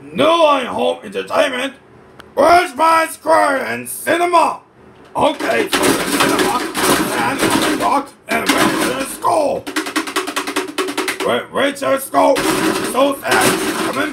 New Line Home Entertainment. Where's my square and cinema? Okay, so the cinema and rock and Richard's school. Wait, Richard's school. So sad. Come in,